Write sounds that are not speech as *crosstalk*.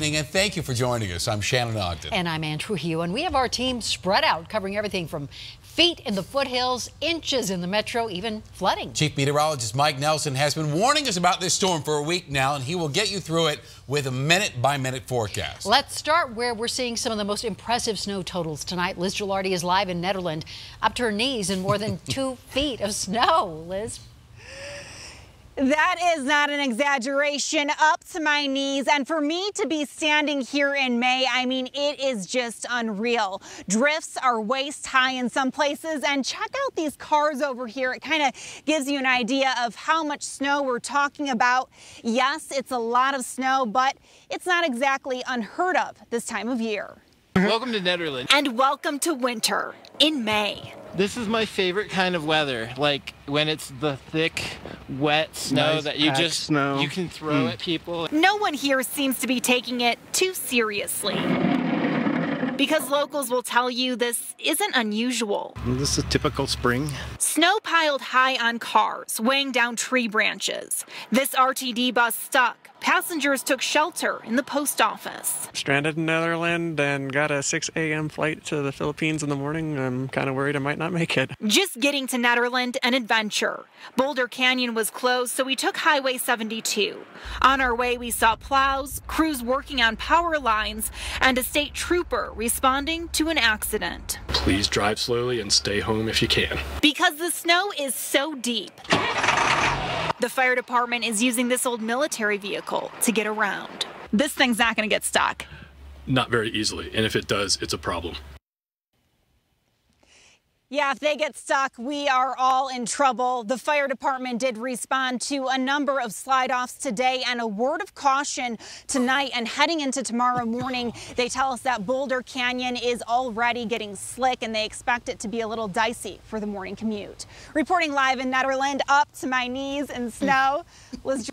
And thank you for joining us. I'm Shannon Ogden. And I'm Andrew Hugh. And we have our team spread out, covering everything from feet in the foothills, inches in the metro, even flooding. Chief Meteorologist Mike Nelson has been warning us about this storm for a week now, and he will get you through it with a minute by minute forecast. Let's start where we're seeing some of the most impressive snow totals tonight. Liz Gelardi is live in Nederland, up to her knees in more than *laughs* two feet of snow. Liz. That is not an exaggeration, up to my knees. And for me to be standing here in May, I mean, it is just unreal. Drifts are waist high in some places. And check out these cars over here. It kind of gives you an idea of how much snow we're talking about. Yes, it's a lot of snow, but it's not exactly unheard of this time of year. *laughs* Welcome to Netherlands. And welcome to winter in May. This is my favorite kind of weather, like when it's the thick, wet snow nice that you just snow. you can throw mm. at people. No one here seems to be taking it too seriously. Because locals will tell you this isn't unusual. This is a typical spring. Snow piled high on cars, weighing down tree branches. This RTD bus stuck Passengers took shelter in the post office. Stranded in Nederland and got a 6 a.m. flight to the Philippines in the morning. I'm kind of worried I might not make it. Just getting to Nederland, an adventure. Boulder Canyon was closed, so we took Highway 72. On our way, we saw plows, crews working on power lines, and a state trooper responding to an accident. Please drive slowly and stay home if you can. Because the snow is so deep. The fire department is using this old military vehicle to get around. This thing's not going to get stuck. Not very easily, and if it does, it's a problem. Yeah, if they get stuck, we are all in trouble. The fire department did respond to a number of slide offs today and a word of caution tonight and heading into tomorrow morning. They tell us that Boulder Canyon is already getting slick and they expect it to be a little dicey for the morning commute. Reporting live in Nederland, up to my knees in snow *laughs* was